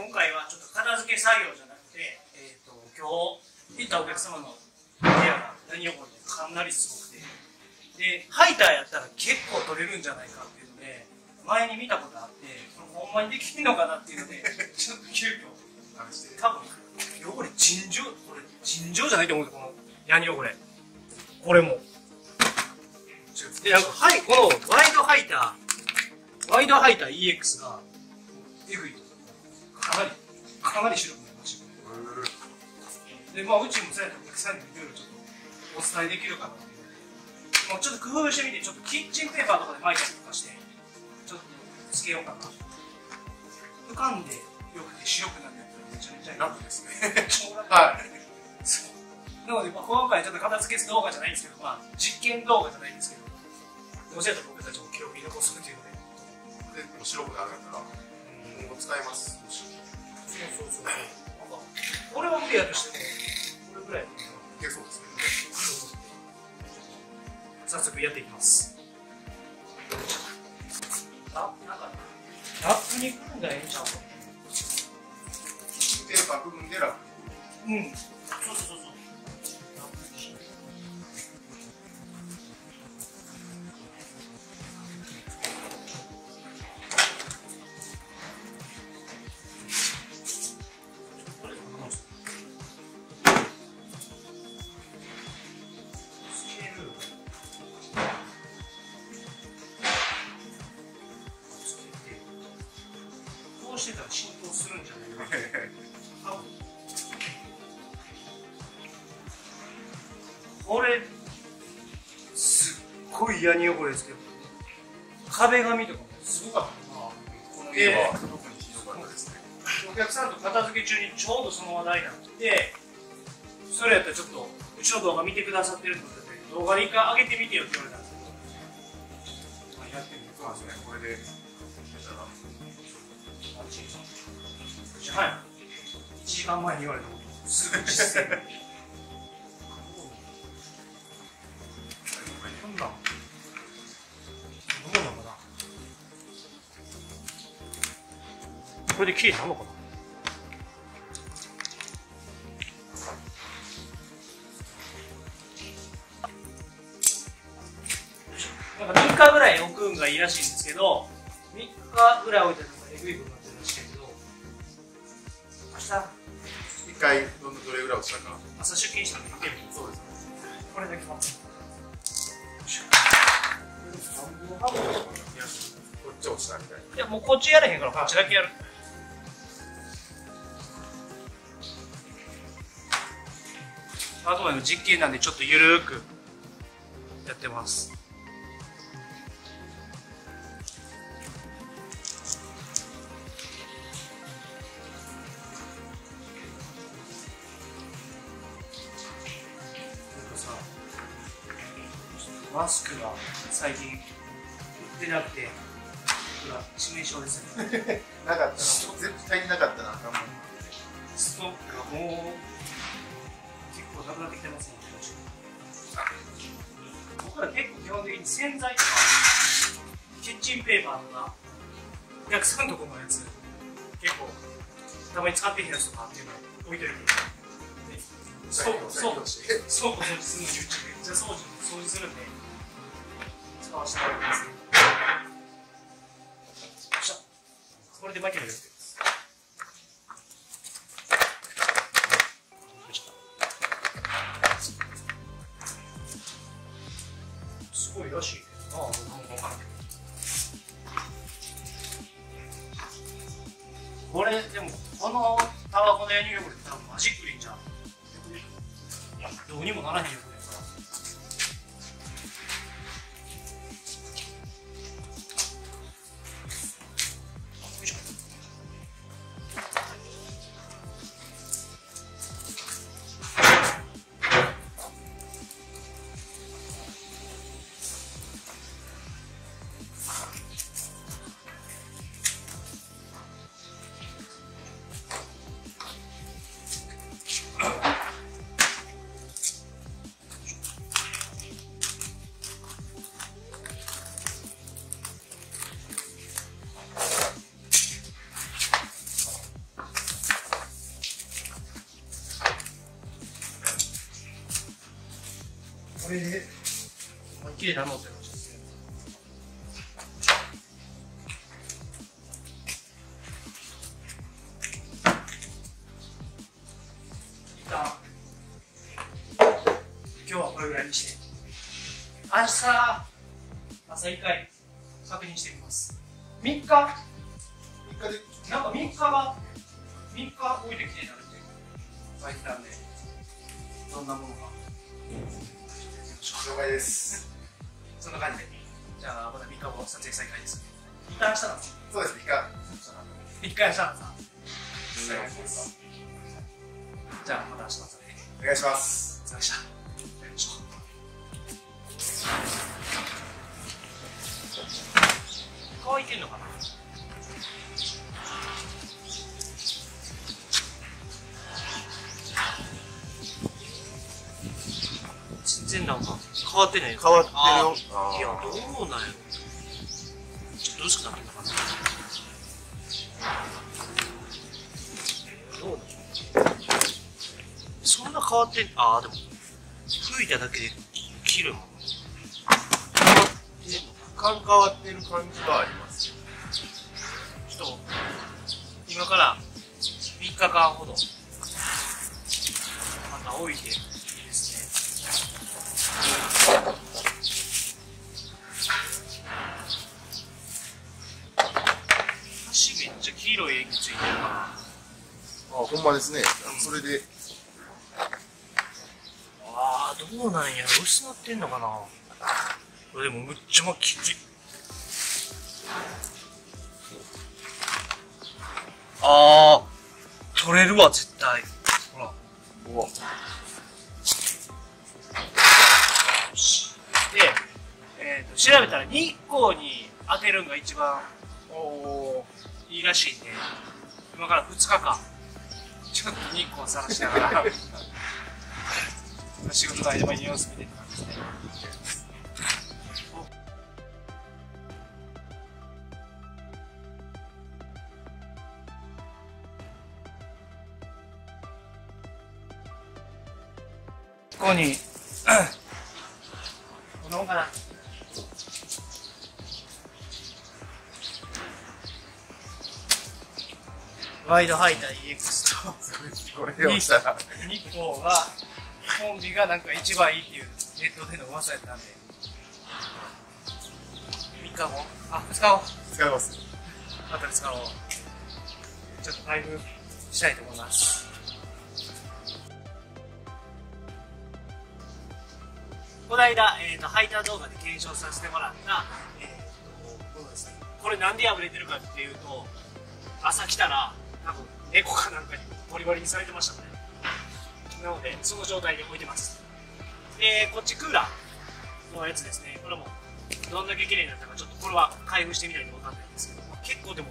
今回はちょっと片付け作業じゃなくて、えー、と今日行ったお客様の部屋が何汚れでかなりすごくて。でハイターやったら結構取れるんじゃないかっていうので前に見たことあってほんまにできるのかなっていうのでちょっと急遽多分汚れ尋常これ尋常じゃないと思うんですよこのヤニ汚れ。これも。でなんかはいこのワイドハイターワイドハイター EX がえぐいと。かなりかなり白くなりました。ねでまあうちもそうやお客さんにいろいろちょっとお伝えできるかなっていう。もうちょっと工夫してみてちょっとキッチンペーパーとかで巻いたりとかしてちょっとつけようかな浮かんでよくて白くなるやつめちゃめちゃ楽ですね。はい。なので、まあ、今回ちょっと片付け動画じゃないんですけど、まあ、実験動画じゃないんですけど、どうせやったら僕たちも記録に残すっていうので、でもう白くなるんだったら今後使いますそうそうそう。なんか、これは無理やとしても、これぐらいいけそうですね早速やっていきます。ラップに組んだらええんちゃうか。部分で楽うん。そうそしてたら浸透するんじゃないかな。これすっごい嫌に汚れですけど壁紙とかもすごかった。なこの家は特にひどかった。ですねお客さんと片付け中にちょうどその話題になってそれやったらちょっとうちの動画見てくださってるってことで動画で一回上げてみてよって言われたん。ですけどまあやってみてそうなんですねこれで。じゃあ1時間前に言われたことすぐ実践こんなんどうなのかなこれで綺麗なのかななんか3日ぐらい置くんがいいらしいんですけど3日ぐらい置いたら回どんどれぐらい落ちたか。朝出勤したんで見てみるそうです。ねこれだけ待ってこっち落ちたみたいな。いやもうこっちやれへんからこっちだけやる。あくまでも実験なんでちょっとゆるーくやってますマスクが最近売ってなくてほら致命傷ですよね。なかったな。絶対になかったな。ストックがもう結構なくなってきてます僕ら結構基本的に洗剤とかキッチンペーパーとかお客さんとこのやつ結構たまに使ってへんやつとかっていうの置いてるけど。でそうそうそうこ掃除す。るのにうちめっちゃ掃除掃除するんで。使わせてもらいますねよっしゃこれで巻けるよす。ごいらしい。けどな、僕も分からんけど。これ、でも、このタバコのヤニ汚れって多分マジックリンじゃん。どうにもならへん汚れ。これで思いっきりなのって感じです今日はこれぐらいにして明日朝一回確認してみます3日一回でなんか3日が3日置いてきてなるって書いてたんでどんなものか了解です。そんな感じで。じゃあまた3日後撮影再開です一旦明日なんですそうです一回一回明日なんですじゃあまた明日またね。お願いしますお疲れ様でした。いてんのかな？然なん。か？変わってない変わってるよあいやどうなんやろちょっと薄くなってんのか？などうなんそんな変わってんああでも吹いただけで切るもん感変わってる感じはありますちょっと今か？ら3日間ほどまた置いて橋めっちゃ黄色い液ついてるな。あほんまですね。それで。ああどうなんや薄なってんのかな。これでもむっちゃまきつい。ああ取れるわ絶対。ほら。うわで、えー、と調べたら日光に当てるのが一番おいいらしいんで今から2日間ちょっと日光さらしながら 仕事の合間に様子見てって感じですね。ここにこんなもんかな。ワイドハイター EX と日光がコンビがなんか一番いいっていうネットでの噂やったんで。3日後？あ2日後。使います。また2日後。ちょっと開封したいと思いますこの間、えー、とハイター動画で検証させてもらった、えー、とものですねこれなんで破れてるかっていうと朝来たら多分猫かなんかにボリボリにされてましたね。なのでその状態で置いてます。でこっちクーラーのやつですね。これもどんだけ綺麗になったかちょっとこれは開封してみないと分かんないんですけど結構でも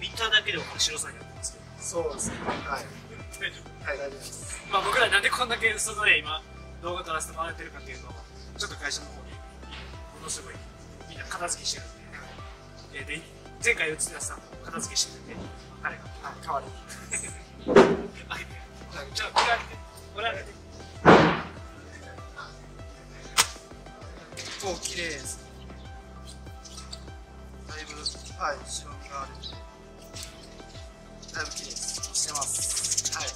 見ただけで分かる白さになってますけど。そうですね。はい。大丈夫。はい大丈夫です。まあ僕らなんでこんだけ外で今動画撮らせてもらってるかっていうとちょっと会社の方にものすごいみんな片付けしてるんででで前回映ってたスタッフも片付けしてるんで彼が代わりにあげてじゃあこれあげてこれあげてもう綺麗ですだいぶはい白みがあるんでだいぶ綺麗してますはい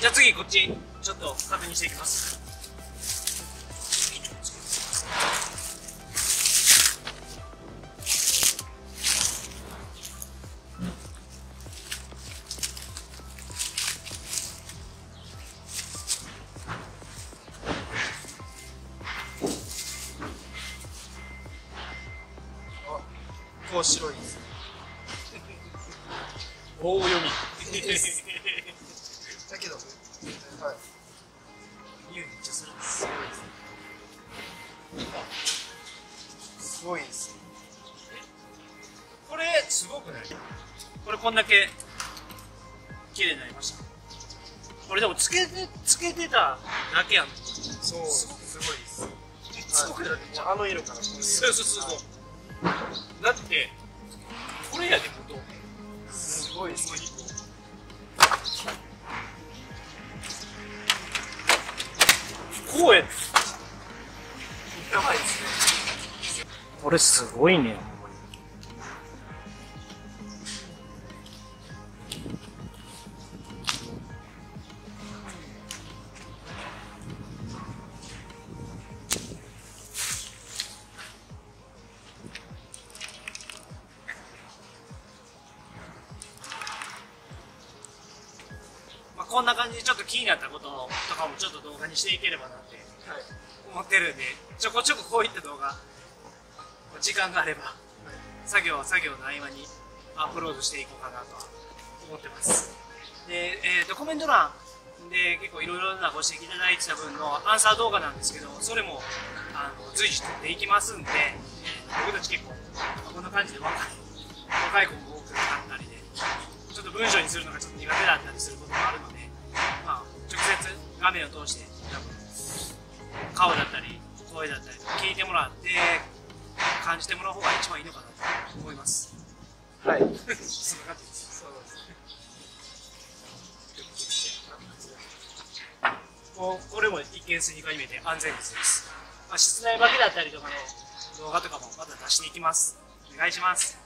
じゃあ次こっちちょっと確認していきます。白い。です棒読み。だけどはい。匂いめっちゃするすごいです。すごいです。これすごくない？これこんだけ綺麗になりました。これでもつけてつけてただけやん。そうすごいです。すごくない。あの色からこの色。そうそうそうそうだってこれやでことすごいですここうややばいですね。これすごいね。気になったこととかもちょっと動画にしていければなって思ってるんでちょこちょここういった動画時間があれば作業は作業の合間にアップロードしていこうかなとは思ってます。で、えー、とコメント欄で結構いろいろなご指摘いただいてた分のアンサー動画なんですけどそれもあの随時撮っていきますんで、えー僕たち結構こんな感じで若い若い子も多くなったりでちょっと文章にするのがちょっと苦手だったりすることもあるので、画面を通して多分顔だったり声だったり聞いてもらって感じてもらう方が一番いいのかなと思います。はい。そんな感じです。そうです。こうこれも一見スニーカーに見えて安全靴です、まあ、室内履きだったりとかの動画とかもまた出していきます。お願いします